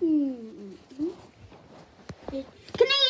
Hmm. Can I?